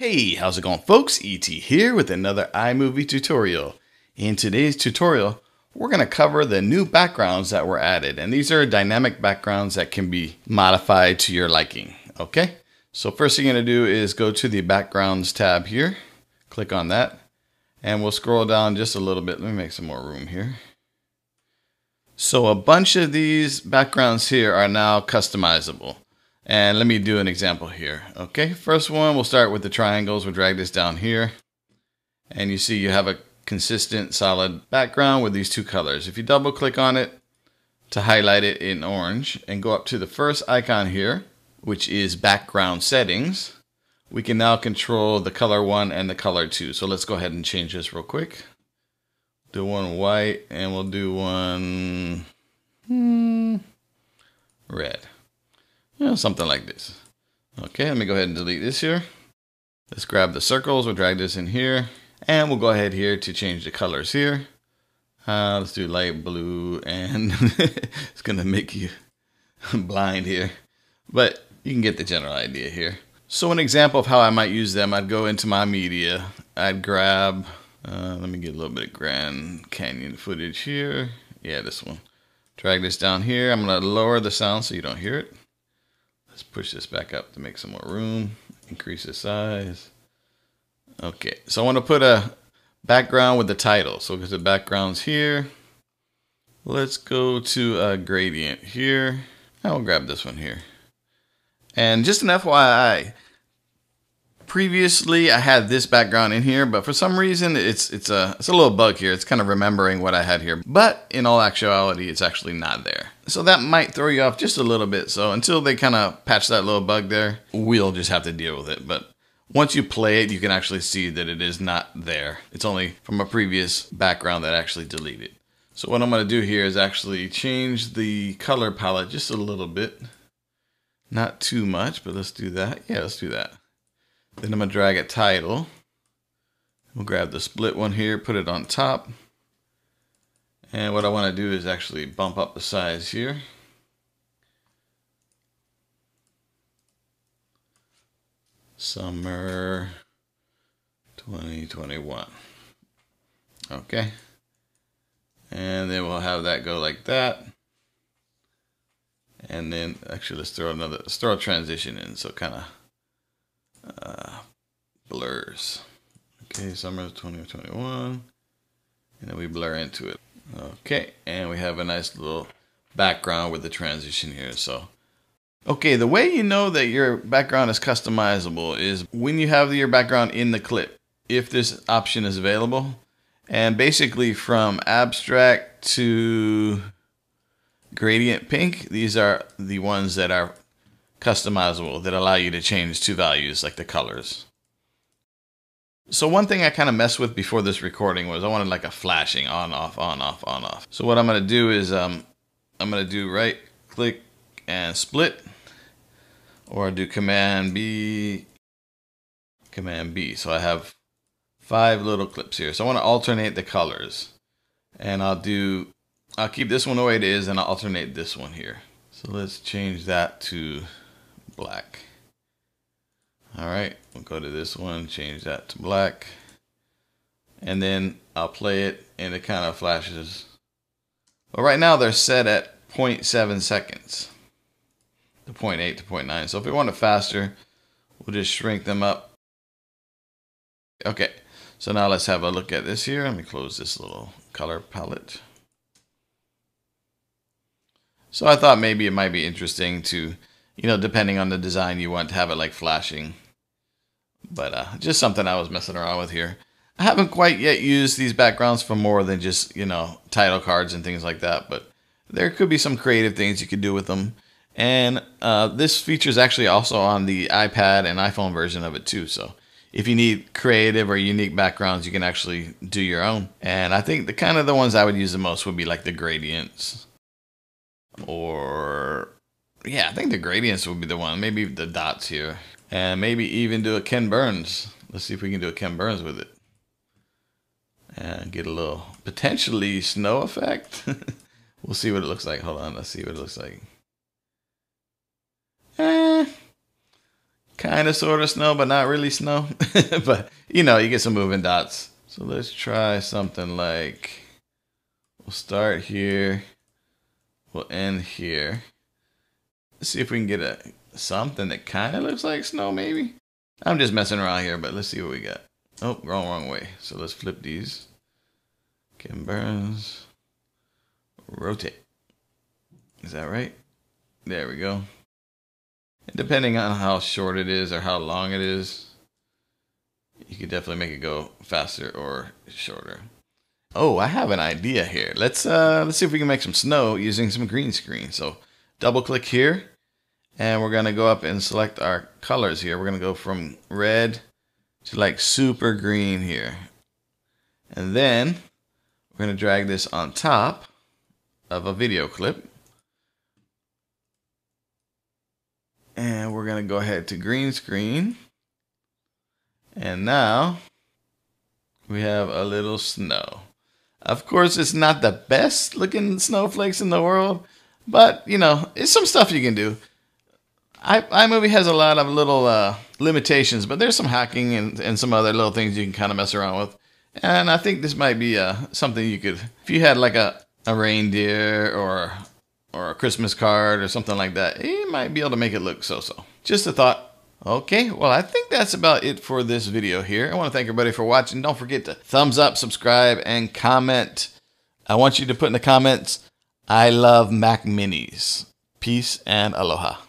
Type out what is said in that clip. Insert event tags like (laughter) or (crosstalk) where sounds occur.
Hey, how's it going folks? ET here with another iMovie tutorial. In today's tutorial, we're going to cover the new backgrounds that were added. And these are dynamic backgrounds that can be modified to your liking. Okay, so first thing you're going to do is go to the backgrounds tab here. Click on that. And we'll scroll down just a little bit. Let me make some more room here. So a bunch of these backgrounds here are now customizable. And let me do an example here. Okay, first one, we'll start with the triangles. We'll drag this down here. And you see you have a consistent solid background with these two colors. If you double click on it to highlight it in orange and go up to the first icon here, which is background settings, we can now control the color one and the color two. So let's go ahead and change this real quick do one white and we'll do one hmm, red. You know, something like this. Okay, let me go ahead and delete this here. Let's grab the circles, we'll drag this in here, and we'll go ahead here to change the colors here. Uh, let's do light blue, and (laughs) it's gonna make you (laughs) blind here, but you can get the general idea here. So an example of how I might use them, I'd go into my media, I'd grab uh, let me get a little bit of Grand Canyon footage here. Yeah, this one. Drag this down here. I'm to lower the sound so you don't hear it. Let's push this back up to make some more room. Increase the size. Okay, so I want to put a background with the title. So because the backgrounds here. Let's go to a gradient here. I will grab this one here. And just an FYI, previously I had this background in here, but for some reason it's it's a it's a little bug here. It's kind of remembering what I had here, but in all actuality, it's actually not there. So that might throw you off just a little bit. So until they kind of patch that little bug there, we'll just have to deal with it. But once you play it, you can actually see that it is not there. It's only from a previous background that actually deleted. So what I'm going to do here is actually change the color palette just a little bit. Not too much, but let's do that. Yeah, let's do that. Then I'm going to drag a title. We'll grab the split one here, put it on top. And what I want to do is actually bump up the size here. Summer 2021. Okay. And then we'll have that go like that. And then actually let's throw another, let's throw a transition in so it kind of uh, blurs. Okay, summer 2021. And then we blur into it. Okay, and we have a nice little background with the transition here. So, okay, the way you know that your background is customizable is when you have your background in the clip, if this option is available. And basically from abstract to gradient pink, these are the ones that are customizable that allow you to change two values like the colors. So one thing I kind of messed with before this recording was I wanted like a flashing on, off, on, off, on, off. So what I'm going to do is um, I'm going to do right click and split or I do command B, command B. So I have five little clips here. So I want to alternate the colors and I'll do, I'll keep this one the way it is and I'll alternate this one here. So let's change that to black. All right, we'll go to this one, change that to black. And then I'll play it and it kind of flashes. But right now they're set at 0.7 seconds. The 0.8 to 0.9. So if we want it faster, we'll just shrink them up. Okay, so now let's have a look at this here. Let me close this little color palette. So I thought maybe it might be interesting to you know, depending on the design you want to have it like flashing. But uh, just something I was messing around with here. I haven't quite yet used these backgrounds for more than just, you know, title cards and things like that. But there could be some creative things you could do with them. And uh, this feature is actually also on the iPad and iPhone version of it too. So if you need creative or unique backgrounds, you can actually do your own. And I think the kind of the ones I would use the most would be like the gradients or yeah, I think the gradients would be the one. Maybe the dots here. And maybe even do a Ken Burns. Let's see if we can do a Ken Burns with it. And get a little potentially snow effect. (laughs) we'll see what it looks like. Hold on, let's see what it looks like. Eh, kind of sort of snow, but not really snow. (laughs) but you know, you get some moving dots. So let's try something like we'll start here, we'll end here. See if we can get a something that kind of looks like snow, maybe. I'm just messing around here, but let's see what we got. Oh, wrong, wrong way. So let's flip these. Ken Burns. Rotate. Is that right? There we go. Depending on how short it is or how long it is, you could definitely make it go faster or shorter. Oh, I have an idea here. Let's uh, let's see if we can make some snow using some green screen. So double click here, and we're gonna go up and select our colors here. We're gonna go from red to like super green here, and then we're gonna drag this on top of a video clip. And we're going to go ahead to green screen. And now we have a little snow. Of course, it's not the best looking snowflakes in the world, but you know, it's some stuff you can do. I, iMovie has a lot of little uh, limitations, but there's some hacking and, and some other little things you can kind of mess around with. And I think this might be uh, something you could, if you had like a, a reindeer or or a Christmas card or something like that, you might be able to make it look so-so. Just a thought. Okay, well, I think that's about it for this video here. I want to thank everybody for watching. Don't forget to thumbs up, subscribe, and comment. I want you to put in the comments, I love Mac Minis. Peace and aloha.